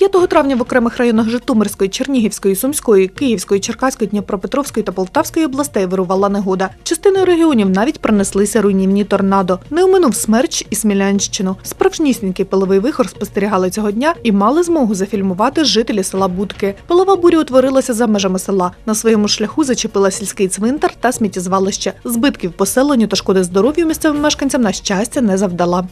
5 травня в окремих районах Житомирської, Чернігівської, Сумської, Київської, Черкаської, Дніпропетровської та Полтавської областей вирувала негода. Частиною регіонів навіть принеслися руйнівні торнадо. Не оминув смерч і Смілянщину. Справжнісінький пиловий вихор спостерігали цього дня і мали змогу зафільмувати жителі села Будки. Пилова буря утворилася за межами села. На своєму шляху зачепила сільський цвинтар та сміттєзвалище. Збитків поселенню та шкоди здоров'ю місцевим мешканцям на щастя не завдала.